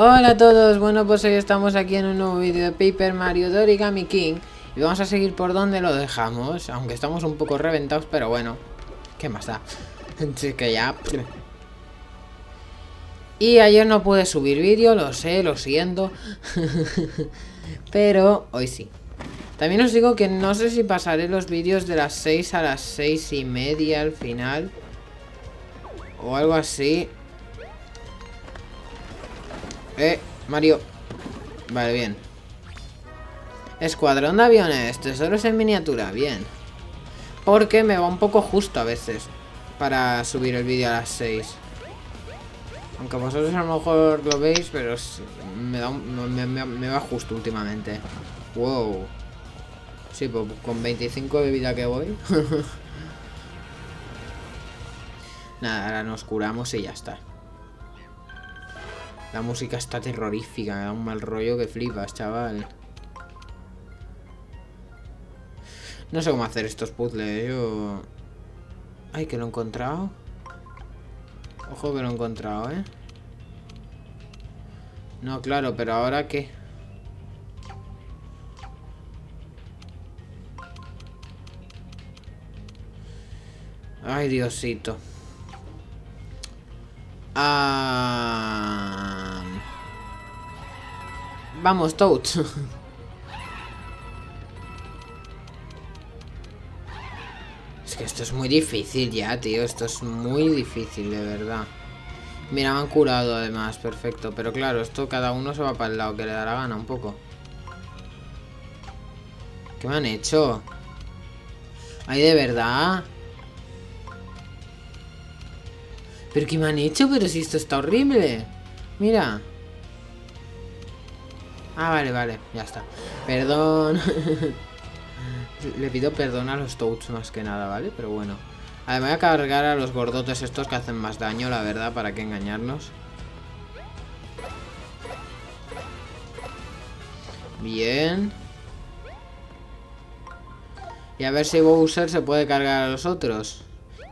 Hola a todos, bueno pues hoy estamos aquí en un nuevo vídeo de Paper Mario de Origami King. Y vamos a seguir por donde lo dejamos, aunque estamos un poco reventados, pero bueno ¿Qué más da? Así que ya... Y ayer no pude subir vídeo, lo sé, lo siento. Pero hoy sí. También os digo que no sé si pasaré los vídeos de las 6 a las 6 y media al final O algo así eh, Mario. Vale, bien. Escuadrón de aviones, tesoros en miniatura, bien. Porque me va un poco justo a veces para subir el vídeo a las 6. Aunque vosotros a lo mejor lo veis, pero me, da me, va justo últimamente. Wow. Sí, pues con 25 de vida que voy. Nada, ahora nos curamos y ya está. La música está terrorífica, me da un mal rollo que flipas, chaval. No sé cómo hacer estos puzzles, yo... Ay, que lo he encontrado. Ojo que lo he encontrado, ¿eh? No, claro, pero ahora qué... Ay, Diosito. Ah... Vamos, Toad. es que esto es muy difícil ya, tío. Esto es muy difícil, de verdad. Mira, me han curado además, perfecto. Pero claro, esto cada uno se va para el lado que le da la gana un poco. ¿Qué me han hecho? ¿Ay, de verdad? ¿Pero qué me han hecho? Pero si esto está horrible. Mira. Ah, vale, vale, ya está. Perdón. Le pido perdón a los Toads más que nada, ¿vale? Pero bueno. A ver, voy a cargar a los gordotes estos que hacen más daño, la verdad, para que engañarnos. Bien. Y a ver si Bowser se puede cargar a los otros.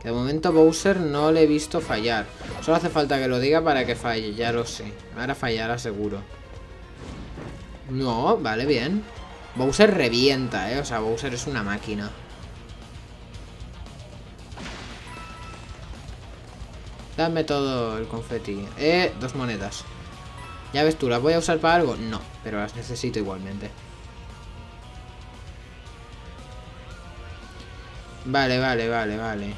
Que de momento Bowser no le he visto fallar. Solo hace falta que lo diga para que falle, ya lo sé. Ahora fallará seguro. No, vale, bien. Bowser revienta, ¿eh? O sea, Bowser es una máquina. Dame todo el confeti. Eh, dos monedas. Ya ves tú, ¿las voy a usar para algo? No, pero las necesito igualmente. Vale, vale, vale, vale.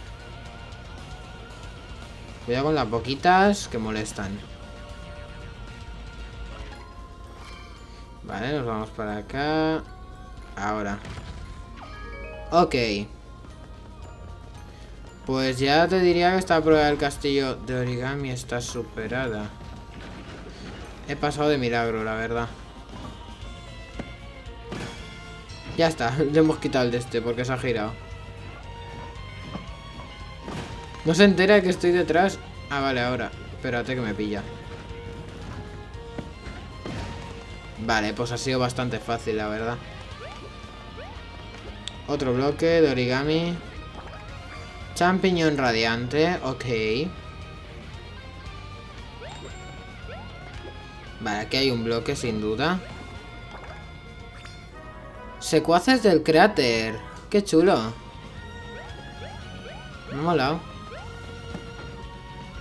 Cuidado con las boquitas que molestan. Vale, nos vamos para acá. Ahora. Ok. Pues ya te diría que esta prueba del castillo de origami está superada. He pasado de milagro, la verdad. Ya está, le hemos quitado el de este porque se ha girado. No se entera que estoy detrás. Ah, vale, ahora. Espérate que me pilla. Vale, pues ha sido bastante fácil, la verdad. Otro bloque de origami. Champiñón radiante, ok. Vale, aquí hay un bloque sin duda. Secuaces del cráter. Qué chulo. Me ha molado.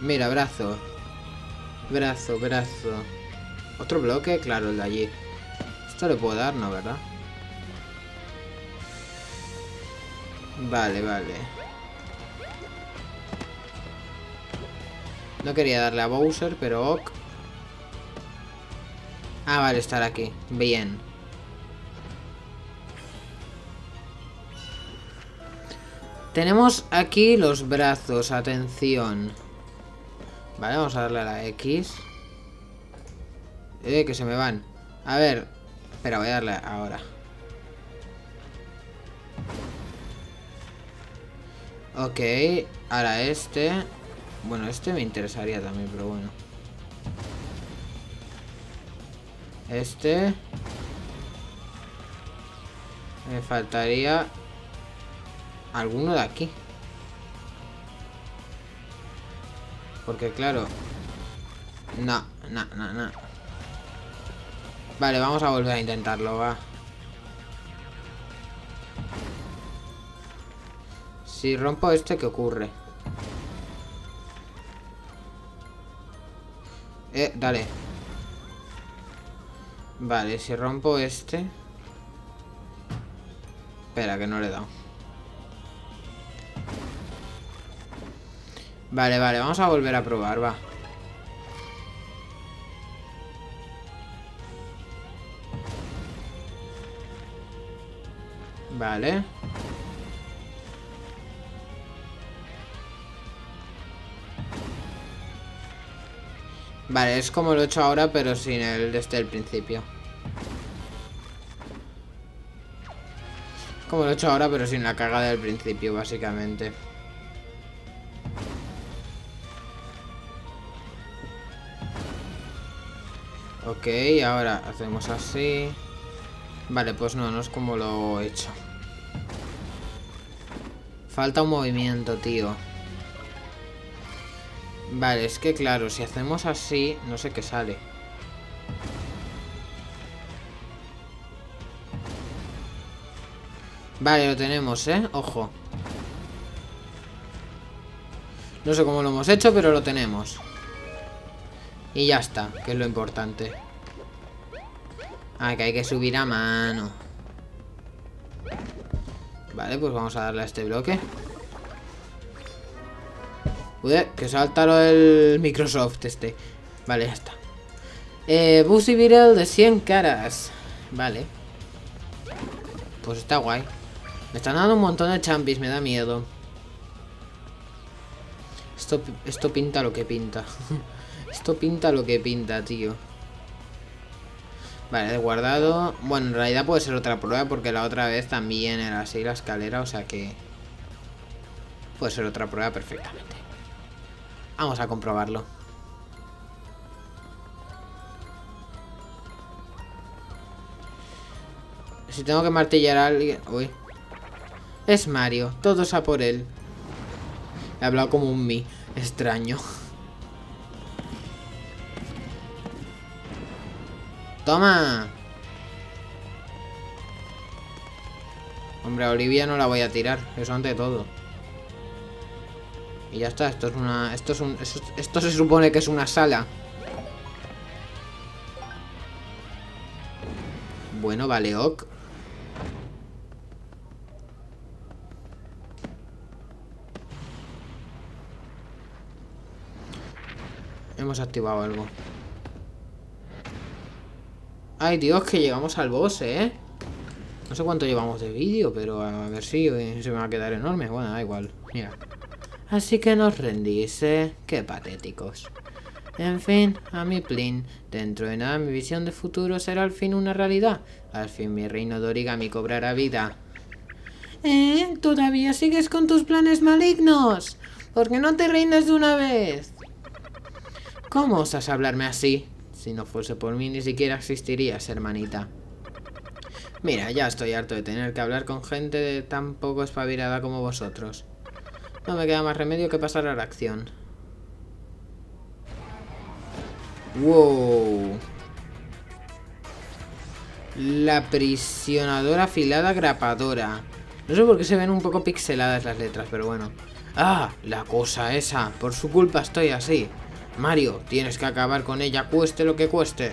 Mira, brazo. Brazo, brazo. Otro bloque, claro, el de allí. Esto le puedo dar, ¿no? ¿Verdad? Vale, vale. No quería darle a Bowser, pero ok. Ah, vale, estar aquí. Bien. Tenemos aquí los brazos, atención. Vale, vamos a darle a la X. Que se me van. A ver. Espera, voy a darle ahora. Ok. Ahora este. Bueno, este me interesaría también, pero bueno. Este. Me faltaría alguno de aquí. Porque claro... No, no, no, no. Vale, vamos a volver a intentarlo, va. Si rompo este, ¿qué ocurre? Eh, dale. Vale, si rompo este... Espera, que no le he dado. Vale, vale, vamos a volver a probar, va. Vale. Vale, es como lo he hecho ahora, pero sin el desde el principio. Como lo he hecho ahora, pero sin la carga del principio, básicamente. Ok, ahora hacemos así. Vale, pues no, no es como lo he hecho. Falta un movimiento, tío. Vale, es que claro, si hacemos así, no sé qué sale. Vale, lo tenemos, ¿eh? Ojo. No sé cómo lo hemos hecho, pero lo tenemos. Y ya está, que es lo importante. Ah, que hay que subir a mano. Vale, pues vamos a darle a este bloque. Uy, que salta lo del Microsoft este. Vale, ya está. Eh, Busy Viral de 100 caras. Vale. Pues está guay. Me están dando un montón de champis, me da miedo. Esto, esto pinta lo que pinta. esto pinta lo que pinta, tío. Vale, de guardado. Bueno, en realidad puede ser otra prueba porque la otra vez también era así la escalera, o sea que... Puede ser otra prueba perfectamente. Vamos a comprobarlo. Si tengo que martillar a alguien... Uy. Es Mario. Todos a por él. He hablado como un mi. Extraño. ¡Toma! Hombre, a Olivia no la voy a tirar. Eso ante todo. Y ya está, esto es una... Esto es un... Esto, se supone que es una sala. Bueno, vale, ok. Hemos activado algo. Ay, Dios, que llegamos al boss, ¿eh? No sé cuánto llevamos de vídeo, pero a ver si se me va a quedar enorme. Bueno, da igual. Mira. Así que nos rendís, ¿eh? Qué patéticos. En fin, a mi plin. Dentro de nada mi visión de futuro será al fin una realidad. Al fin mi reino de origami cobrará vida. ¿Eh? ¿Todavía sigues con tus planes malignos? ¿Por qué no te reinas de una vez? ¿Cómo osas hablarme así? Si no fuese por mí ni siquiera existirías, hermanita. Mira, ya estoy harto de tener que hablar con gente tan poco espabilada como vosotros. No me queda más remedio que pasar a la acción. Wow. La prisionadora afilada grapadora. No sé por qué se ven un poco pixeladas las letras, pero bueno. ¡Ah! La cosa esa. Por su culpa estoy así. Mario, tienes que acabar con ella, cueste lo que cueste.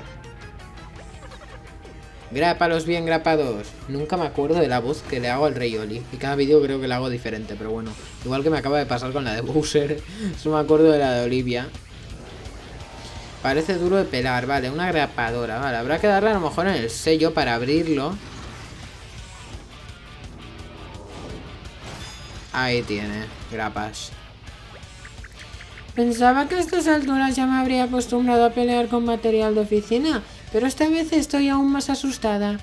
Grápalos bien grapados. Nunca me acuerdo de la voz que le hago al Rey Oli. Y cada vídeo creo que la hago diferente, pero bueno. Igual que me acaba de pasar con la de Bowser. Eso me acuerdo de la de Olivia. Parece duro de pelar, vale, una grapadora, vale, habrá que darle a lo mejor en el sello para abrirlo. Ahí tiene, grapas. Pensaba que a estas alturas ya me habría acostumbrado a pelear con material de oficina, pero esta vez estoy aún más asustada.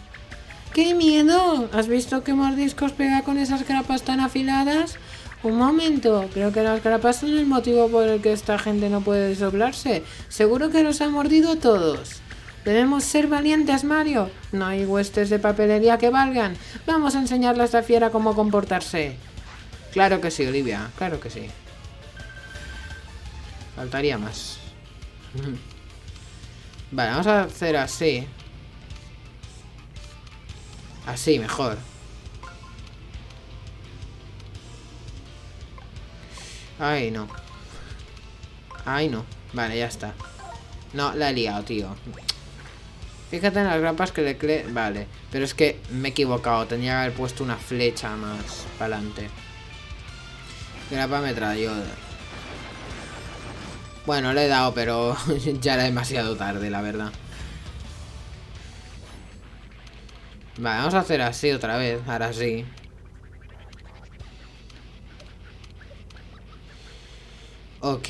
¡Qué miedo! ¿Has visto qué mordiscos pega con esas grapas tan afiladas? Un momento, creo que las grapas son el motivo por el que esta gente no puede desdoblarse. Seguro que los ha mordido todos. Debemos ser valientes, Mario. No hay huestes de papelería que valgan. Vamos a enseñarle a esta fiera cómo comportarse. Claro que sí, Olivia, claro que sí. Faltaría más. Vale, vamos a hacer así. Así, mejor. Ay, no. Ay, no. Vale, ya está. No, la he liado, tío. Fíjate en las grapas que le... Vale, pero es que me he equivocado. Tenía que haber puesto una flecha más para adelante. Grapa ametralladora. Bueno, le he dado, pero ya era demasiado tarde, la verdad. Vale, vamos a hacer así otra vez. Ahora sí. Ok.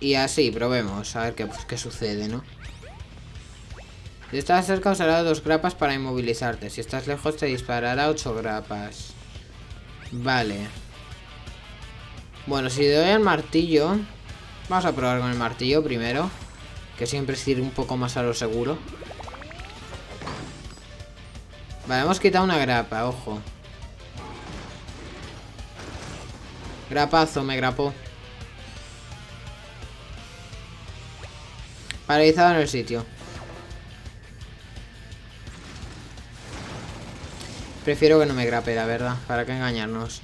Y así, probemos. A ver qué, pues, qué sucede, ¿no? Si estás cerca usará dos grapas para inmovilizarte. Si estás lejos te disparará ocho grapas. Vale. Bueno, si doy el martillo... Vamos a probar con el martillo primero. Que siempre sirve un poco más a lo seguro. Vale, hemos quitado una grapa, ojo. Grapazo, me grapó. Paralizado en el sitio. Prefiero que no me grape, la verdad. Para que engañarnos.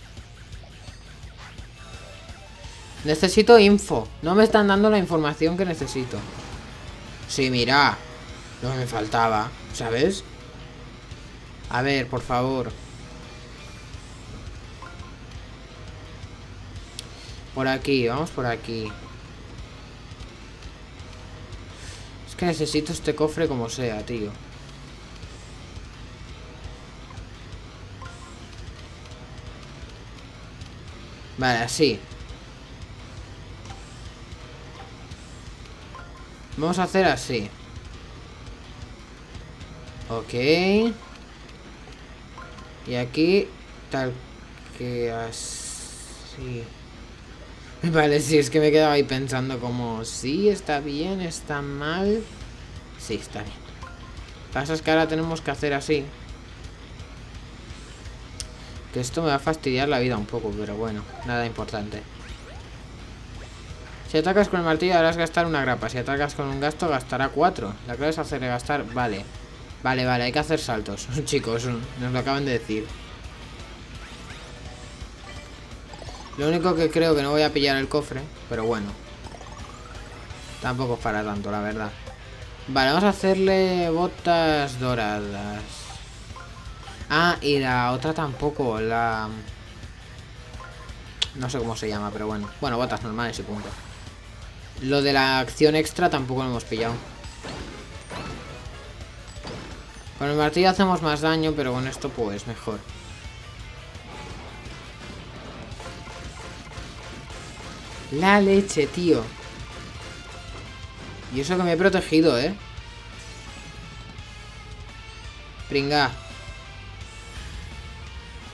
Necesito info. No me están dando la información que necesito. Sí, mira. No me faltaba, ¿sabes? A ver, por favor. Por aquí, vamos por aquí. Es que necesito este cofre como sea, tío. Vale, así. Vamos a hacer así. Ok. Y aquí, tal que así. Vale, sí, es que me he quedado ahí pensando como, sí, está bien, está mal. Sí, está bien. Pasa es que ahora tenemos que hacer así. Que esto me va a fastidiar la vida un poco, pero bueno, nada importante. Si atacas con el martillo harás gastar una grapa. Si atacas con un gasto gastará cuatro. La clave es hacerle gastar... Vale. Vale, vale, hay que hacer saltos. Chicos, nos lo acaban de decir. Lo único que creo que no voy a pillar el cofre. Pero bueno. Tampoco es para tanto, la verdad. Vale, vamos a hacerle botas doradas. Ah, y la otra tampoco. La... No sé cómo se llama, pero bueno. Bueno, botas normales y punto. Lo de la acción extra tampoco lo hemos pillado. Con el martillo hacemos más daño, pero con esto pues mejor. La leche, tío. Y eso que me he protegido, ¿eh? Pringa.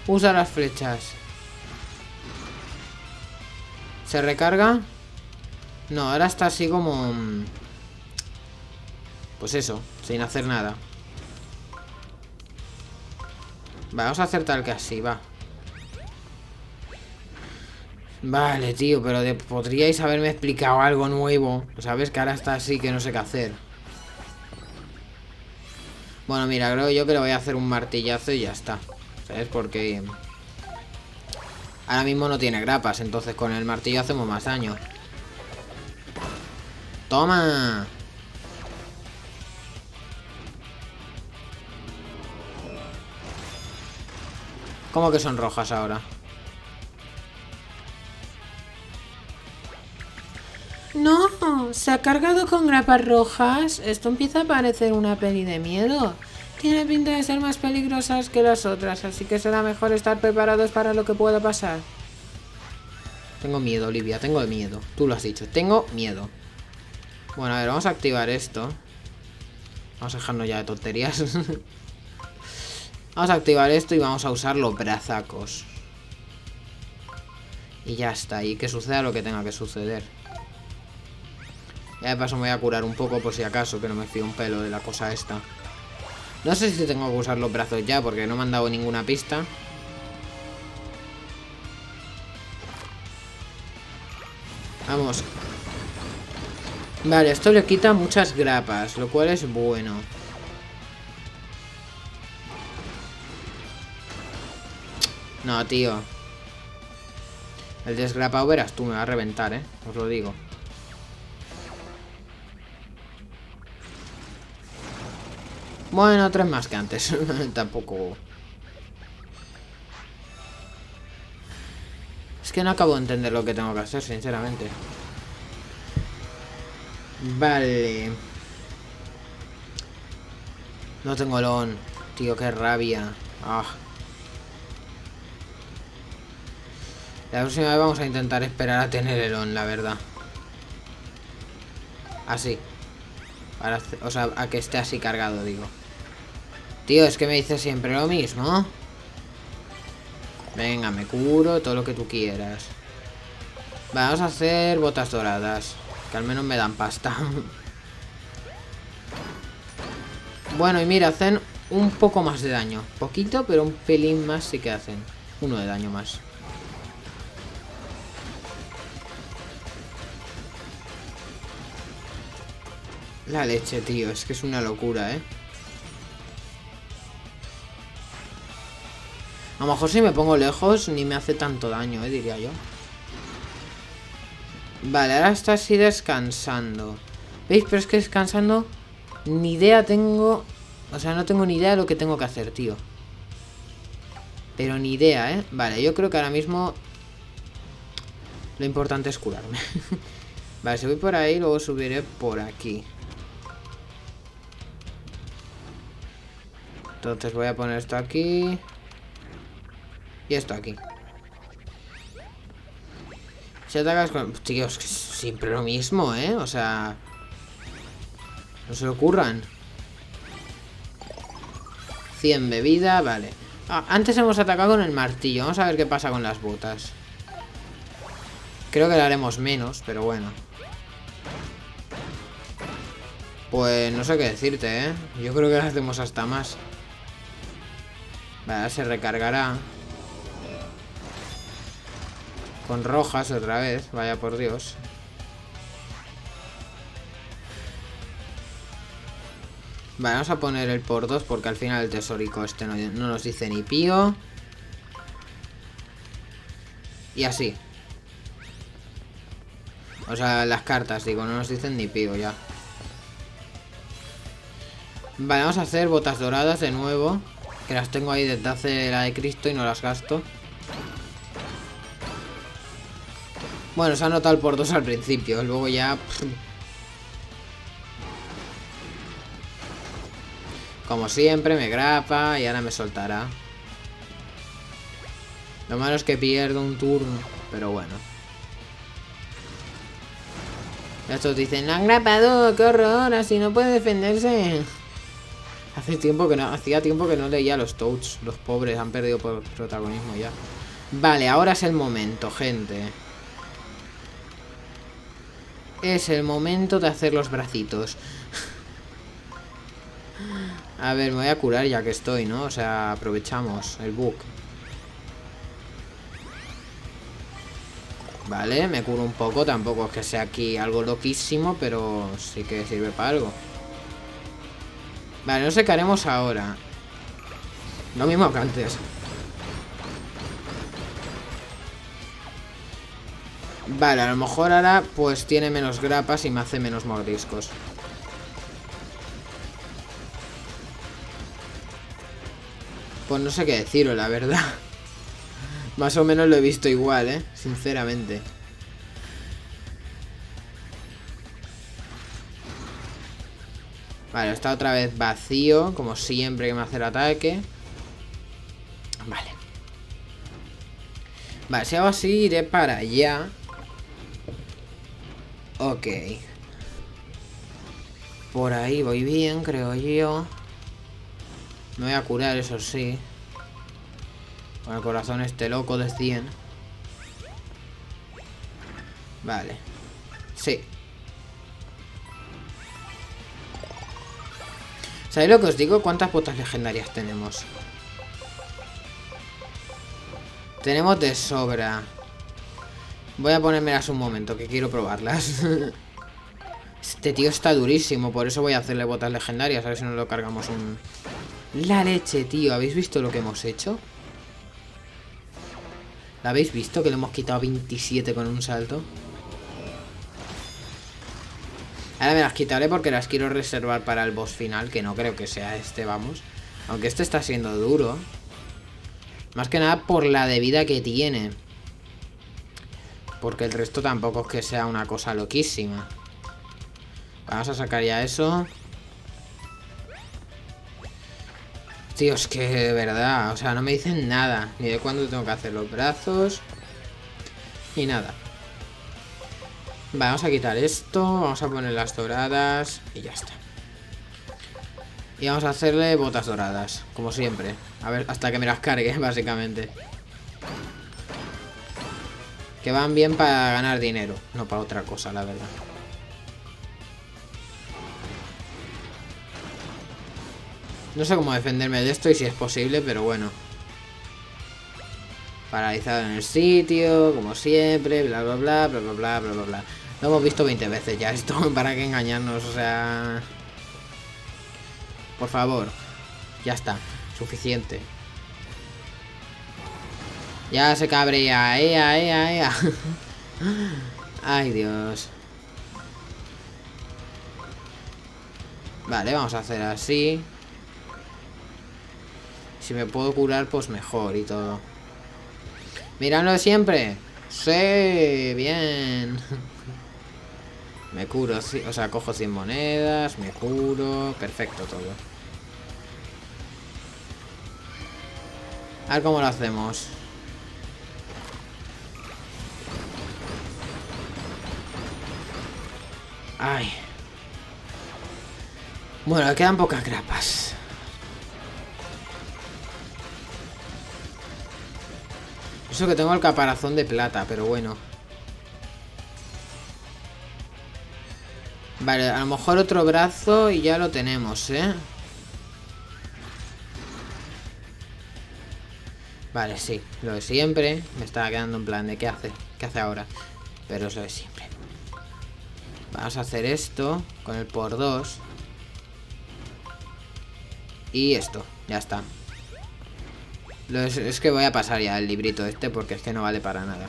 Usa las flechas. ¿Se recarga? No, ahora está así como... Mm, pues eso, sin hacer nada. vamos a hacer tal que así, va. Vale, tío, pero podríais haberme explicado algo nuevo. Sabes que ahora está así que no sé qué hacer. Bueno, mira, creo yo que le voy a hacer un martillazo y ya está. ¿Sabes? Porque... Ahora mismo no tiene grapas, entonces con el martillo hacemos más daño. ¡Toma! ¿Cómo que son rojas ahora? No, se ha cargado con grapas rojas. Esto empieza a parecer una peli de miedo. Tiene pinta de ser más peligrosas que las otras, así que será mejor estar preparados para lo que pueda pasar. Tengo miedo, Olivia, tengo miedo. Tú lo has dicho, tengo miedo. Bueno, a ver, vamos a activar esto. Vamos a dejarnos ya de tonterías. vamos a activar esto y vamos a usar los brazacos. Y ya está, y que suceda lo que tenga que suceder. Ya de paso me voy a curar un poco por si acaso, que no me fío un pelo de la cosa esta. No sé si tengo que usar los brazos ya, porque no me han dado ninguna pista. Vamos. Vale, esto le quita muchas grapas, lo cual es bueno. No, tío. El desgrapado verás tú, me va a reventar, ¿eh? Os lo digo. Bueno, tres más que antes. Tampoco... Es que no acabo de entender lo que tengo que hacer, sinceramente. Vale. No tengo lon. Tío, qué rabia. Ah. La próxima vez vamos a intentar esperar a tener el on, la verdad. Así. o sea, a que esté así cargado, digo. Tío, es que me dice siempre lo mismo. Venga, me curo, todo lo que tú quieras. Vamos a hacer botas doradas. Que al menos me dan pasta. bueno, y mira, hacen un poco más de daño. Poquito, pero un pelín más sí que hacen. Uno de daño más. La leche, tío. Es que es una locura, ¿eh? A lo mejor si me pongo lejos ni me hace tanto daño, eh, diría yo. Vale, ahora está así descansando. ¿Veis? Pero es que descansando ni idea tengo... O sea, no tengo ni idea de lo que tengo que hacer, tío. Pero ni idea, ¿eh? Vale, yo creo que ahora mismo... Lo importante es curarme. vale, si voy por ahí, luego subiré por aquí. Entonces voy a poner esto aquí. Y esto aquí. Si atacas con... Tíos, siempre lo mismo, ¿eh? O sea... No se lo ocurran. 100 bebida, vale. Ah, antes hemos atacado con el martillo. Vamos a ver qué pasa con las botas. Creo que le haremos menos, pero bueno. Pues no sé qué decirte, ¿eh? Yo creo que le hacemos hasta más. Vale, se recargará. Con rojas otra vez, vaya por Dios. Vale, vamos a poner el por dos porque al final el tesórico este no, no nos dice ni pío. Y así. O sea, las cartas, digo, no nos dicen ni pío ya. Vale, vamos a hacer botas doradas de nuevo. Que las tengo ahí desde hace la de Cristo y no las gasto. Bueno, se ha notado el por dos al principio, luego ya... Como siempre, me grapa y ahora me soltará. Lo malo es que pierdo un turno, pero bueno. Estos dicen, ¡No han grapado, qué horror, así no puede defenderse. Hace tiempo que no, hacía tiempo que no leía los Toads. Los pobres han perdido protagonismo ya. Vale, ahora es el momento, gente. Es el momento de hacer los bracitos. A ver, me voy a curar ya que estoy, ¿no? O sea, aprovechamos el bug. Vale, me curo un poco. Tampoco es que sea aquí algo loquísimo, pero sí que sirve para algo. Vale, no sé qué haremos ahora. Lo mismo que antes. Vale, a lo mejor ahora pues tiene menos grapas y me hace menos mordiscos. Pues no sé qué deciros, la verdad. Más o menos lo he visto igual, ¿eh? Sinceramente. Vale, está otra vez vacío, como siempre que me hace el ataque. Vale. Vale, si hago así, iré para allá. Ok. Por ahí voy bien, creo yo. Me voy a curar, eso sí. Con el corazón este loco de 100. Vale. Sí. ¿Sabéis lo que os digo? ¿Cuántas botas legendarias tenemos? Tenemos de sobra. Voy a ponérmelas un momento, que quiero probarlas. Este tío está durísimo, por eso voy a hacerle botas legendarias, a ver si nos lo cargamos un... La leche, tío, ¿habéis visto lo que hemos hecho? ¿La habéis visto? Que le hemos quitado 27 con un salto. Ahora me las quitaré porque las quiero reservar para el boss final, que no creo que sea este, vamos. Aunque este está siendo duro. Más que nada por la de vida que tiene. Porque el resto tampoco es que sea una cosa loquísima. Vamos a sacar ya eso. Tío, es que de verdad, o sea, no me dicen nada. Ni de cuándo tengo que hacer los brazos. Ni nada. vamos a quitar esto. Vamos a poner las doradas. Y ya está. Y vamos a hacerle botas doradas. Como siempre. A ver, hasta que me las cargue, básicamente. Que van bien para ganar dinero. No para otra cosa, la verdad. No sé cómo defenderme de esto y si es posible, pero bueno. Paralizado en el sitio, como siempre, bla bla bla, bla bla bla, bla bla. Lo hemos visto 20 veces ya esto, para que engañarnos, o sea... Por favor. Ya está, suficiente. Ya se cabrea, ea, ea, ea. Ay, Dios. Vale, vamos a hacer así. Si me puedo curar, pues mejor y todo. Miradlo siempre. Sí, bien. me curo, o sea, cojo 100 monedas, me curo. Perfecto todo. A ver cómo lo hacemos. Ay. Bueno, quedan pocas grapas. Eso que tengo el caparazón de plata, pero bueno. Vale, a lo mejor otro brazo y ya lo tenemos, ¿eh? Vale, sí, lo de siempre. Me estaba quedando en plan de qué hace, qué hace ahora. Pero eso de siempre. Vamos a hacer esto con el por dos. Y esto, ya está. Es, que voy a pasar ya el librito este porque es que no vale para nada.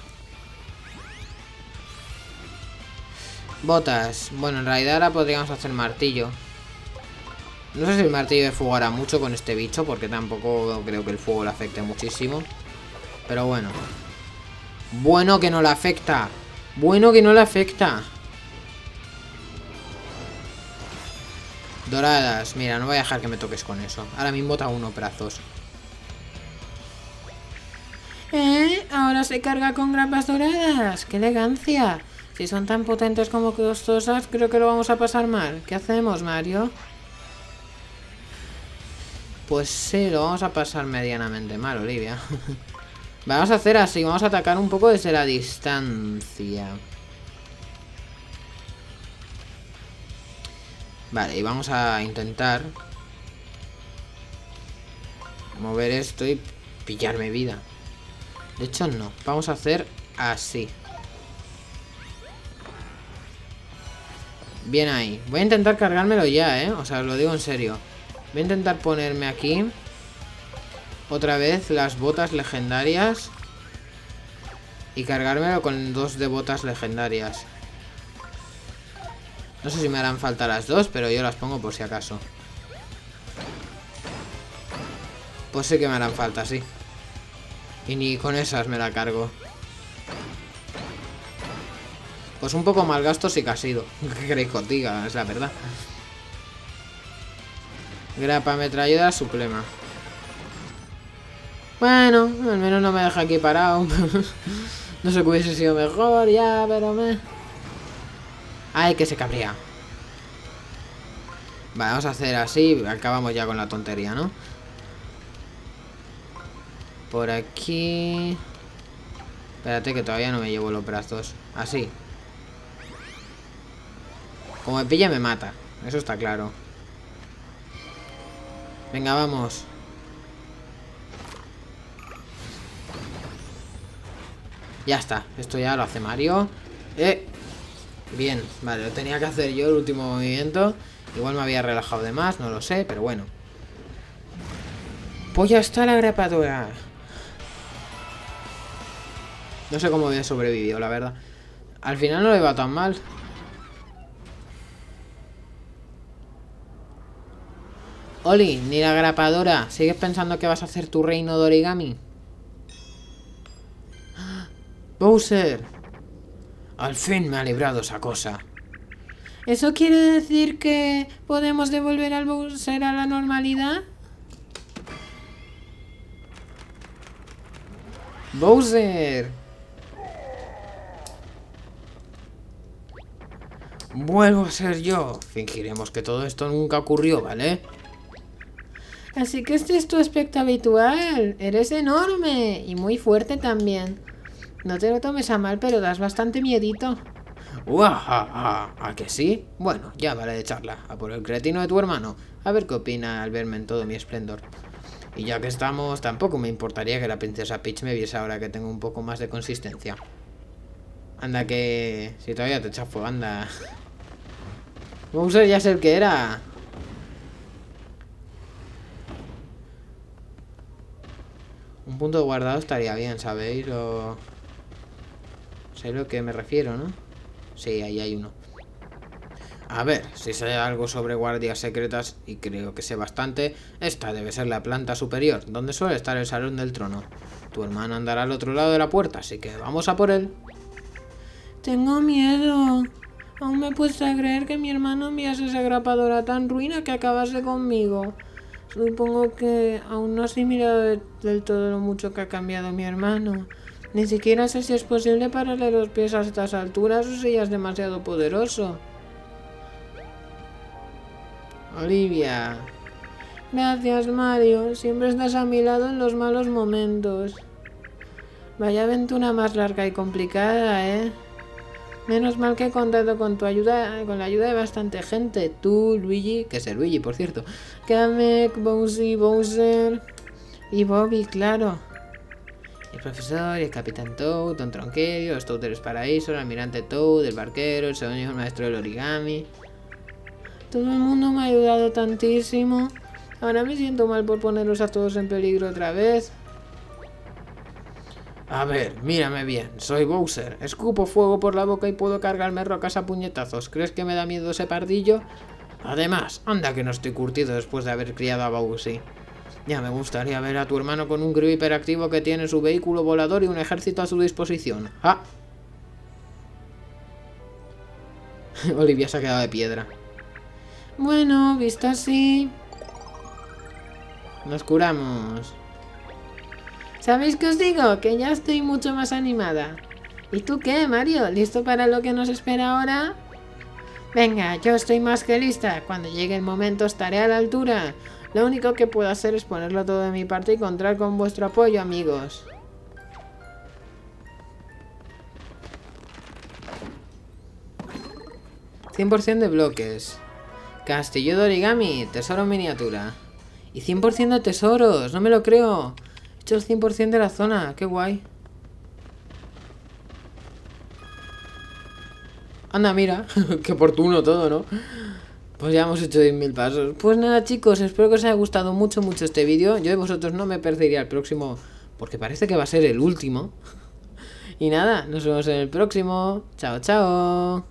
Botas. Bueno, en realidad ahora podríamos hacer martillo. No sé si el martillo de fuego hará mucho con este bicho porque tampoco creo que el fuego le afecte muchísimo. Pero bueno. Bueno que no le afecta. Bueno que no le afecta. Doradas. Mira, no voy a dejar que me toques con eso. Ahora mismo bota uno brazos. ¿Eh? Ahora se carga con grapas doradas. ¡Qué elegancia! Si son tan potentes como costosas, creo que lo vamos a pasar mal. ¿Qué hacemos, Mario? Pues sí, lo vamos a pasar medianamente mal, Olivia. vamos a hacer así, vamos a atacar un poco desde la distancia. Vale, y vamos a intentar mover esto y pillarme vida. De hecho, no. Vamos a hacer así. Bien ahí. Voy a intentar cargármelo ya, ¿eh? O sea, lo digo en serio. Voy a intentar ponerme aquí. Otra vez las botas legendarias. Y cargármelo con dos de botas legendarias. No sé si me harán falta las dos, pero yo las pongo por si acaso. Pues sí que me harán falta, sí. Y ni con esas me la cargo. Pues un poco mal gasto sí que ha sido. ¿Qué queréis contigo? Es la verdad. Grapa metralleta suplema. Bueno, al menos no me deja aquí parado. no sé que hubiese sido mejor ya, pero me... Ay, que se cabría. Vale, vamos a hacer así. Acabamos ya con la tontería, ¿no? Por aquí... Espérate que todavía no me llevo los brazos. Así. Como me pilla me mata. Eso está claro. Venga, vamos. Ya está. Esto ya lo hace Mario. Eh. Bien, vale, lo tenía que hacer yo el último movimiento. Igual me había relajado de más, no lo sé, pero bueno. Pues ya está la grapadora. No sé cómo había sobrevivido, la verdad. Al final no le iba tan mal. Oli, ni la grapadora. ¿Sigues pensando que vas a hacer tu reino de origami? Bowser. Al fin me ha librado esa cosa. ¿Eso quiere decir que podemos devolver al Bowser a la normalidad? Bowser. Vuelvo a ser yo. Fingiremos que todo esto nunca ocurrió, ¿vale? Así que este es tu aspecto habitual. Eres enorme y muy fuerte también. No te lo tomes a mal, pero das bastante miedito. ¡Uajaja! ¿A que sí? Bueno, ya vale de charla. A por el cretino de tu hermano. A ver qué opina al verme en todo mi esplendor. Y ya que estamos, tampoco me importaría que la princesa Peach me viese ahora que tengo un poco más de consistencia. Anda que... Si todavía te chafo, anda. Bowser ya sé el que era. Un punto guardado estaría bien, ¿sabéis? O... Sé lo que me refiero, ¿no? Sí, ahí hay uno. A ver, si sé algo sobre guardias secretas, y creo que sé bastante, esta debe ser la planta superior, donde suele estar el salón del trono. Tu hermano andará al otro lado de la puerta, así que vamos a por él. Tengo miedo. Aún me puesto creer que mi hermano enviase esa grapadora tan ruina que acabase conmigo. Supongo que aún no he mirado del todo lo mucho que ha cambiado mi hermano. Ni siquiera sé si es posible pararle los pies a estas alturas o si ya es demasiado poderoso. Olivia. Gracias, Mario. Siempre estás a mi lado en los malos momentos. Vaya aventura más larga y complicada, ¿eh? Menos mal que he contado con tu ayuda, con la ayuda de bastante gente. Tú, Luigi, que es Luigi, por cierto. Kamek, Bowsy, Bowser y Bobby, claro. El profesor el capitán Toad, Don Tronquerio, los Toaders Paraíso, el almirante Toad, el barquero, el señor maestro del origami. Todo el mundo me ha ayudado tantísimo. Ahora me siento mal por ponerlos a todos en peligro otra vez. A ver, mírame bien, soy Bowser. Escupo fuego por la boca y puedo cargarme rocas a puñetazos. ¿Crees que me da miedo ese pardillo? Además, anda que no estoy curtido después de haber criado a Bowser. Ya me gustaría ver a tu hermano con un crew hiperactivo que tiene su vehículo volador y un ejército a su disposición. ¡Ah! Olivia se ha quedado de piedra. Bueno, visto así... Nos curamos. ¿Sabéis qué os digo? Que ya estoy mucho más animada. ¿Y tú qué, Mario? ¿Listo para lo que nos espera ahora? Venga, yo estoy más que lista. Cuando llegue el momento estaré a la altura. Lo único que puedo hacer es ponerlo todo de mi parte y contar con vuestro apoyo, amigos. ¿100% de bloques? Castillo de origami, tesoro miniatura. Y 100% de tesoros, no me lo creo hecho el 100% de la zona, qué guay. Anda, mira, qué oportuno todo, ¿no? Pues ya hemos hecho 10.000 pasos. Pues nada, chicos, espero que os haya gustado mucho, mucho este vídeo. Yo de vosotros no me perdería el próximo, porque parece que va a ser el último. Y nada, nos vemos en el próximo. Chao, chao.